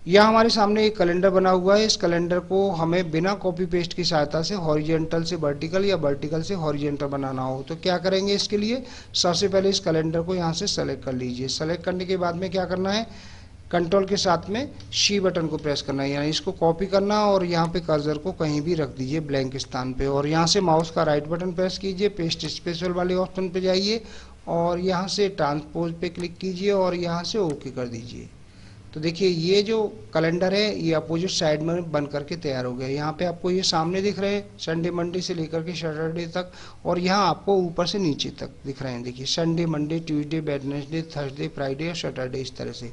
यह हमारे सामने एक कैलेंडर बना हुआ है। इस कैलेंडर को हमें बिना कॉपी पेस्ट की सहायता से हॉरिजेंटल से वर्टिकल या वर्टिकल से हॉरिजेंटल बनाना हो। तो क्या करेंगे इसके लिए? सबसे पहले इस कैलेंडर को यहाँ से सेलेक्ट कर लीजिए। सेलेक्ट करने के बाद में क्या करना है? कंट्रोल के साथ में शी बटन को प्रेस करना है। यानी इसको कॉपी करना और यहाँ पे कर्जर को कहीं भी रख दीजिए ब्लैंक स्थान पे। और यहाँ से माउस का राइट बटन प्रेस कीजिए। पेस्ट स्पेशल वाले ऑप्शन पे जाइए और यहाँ से ट्रांसपोज पे क्लिक कीजिए और यहाँ से ओके कर दीजिए। तो देखिए, ये जो कैलेंडर है, ये अपोजिट साइड में बन करके तैयार हो गया। यहाँ पे आपको ये सामने दिख रहे हैं संडे मंडे से लेकर के सैटरडे तक, और यहाँ आपको ऊपर से नीचे तक दिख रहे हैं। देखिए Sunday Monday Tuesday Wednesday Thursday Friday और सैटरडे इस तरह से।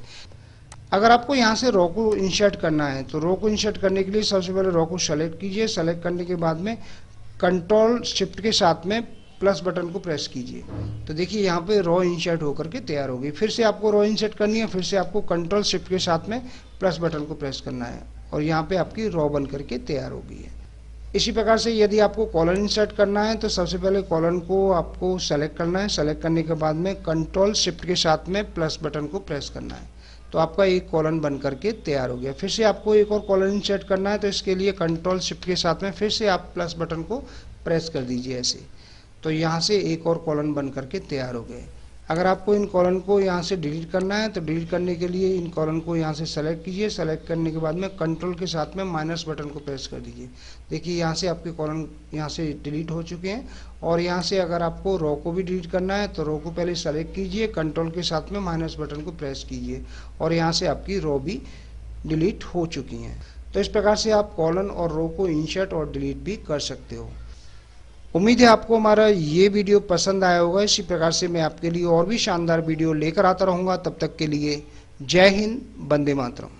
अगर आपको यहाँ से रो को इंसर्ट करना है तो रो को इंसर्ट करने के लिए सबसे पहले रो को सेलेक्ट कीजिए। सेलेक्ट करने के बाद में कंट्रोल शिफ्ट के साथ में प्लस बटन को प्रेस कीजिए। तो देखिए यहाँ पे रॉ इंसर्ट होकर के तैयार होगी फिर से आपको रॉ इंसर्ट करनी है, फिर से आपको कंट्रोल शिफ्ट के साथ में प्लस बटन को प्रेस करना है और यहाँ पे आपकी रॉ बन करके तैयार हो गई है। इसी प्रकार से यदि आपको कॉलन इंसर्ट करना है तो सबसे पहले कॉलन को आपको सेलेक्ट करना है। सेलेक्ट करने के बाद में कंट्रोल शिफ्ट के साथ में प्लस बटन को प्रेस करना है। तो आपका एक कॉलन बन करके तैयार हो गया। फिर से आपको एक और कॉलन इंसर्ट करना है तो इसके लिए कंट्रोल शिफ्ट के साथ में फिर से आप प्लस बटन को प्रेस कर दीजिए ऐसे। तो यहाँ से एक और कॉलन बन करके तैयार हो गए। अगर आपको इन कॉलन को यहाँ से डिलीट करना है तो डिलीट करने के लिए इन कॉलन को यहाँ से सेलेक्ट कीजिए। सेलेक्ट करने के बाद में कंट्रोल के साथ में माइनस बटन को प्रेस कर दीजिए। देखिए, यहाँ से आपके कॉलन यहाँ से डिलीट हो चुके हैं। और यहाँ से अगर आपको रो को भी डिलीट करना है तो रो को पहले सेलेक्ट कीजिए। कंट्रोल के साथ में माइनस बटन को प्रेस कीजिए। और यहाँ से आपकी रो भी डिलीट हो चुकी हैं। तो इस प्रकार से आप कॉलन और रो को इंशर्ट और डिलीट भी कर सकते हो। उम्मीद है आपको हमारा ये वीडियो पसंद आया होगा। इसी प्रकार से मैं आपके लिए और भी शानदार वीडियो लेकर आता रहूँगा। तब तक के लिए जय हिंद बंदे मातरम।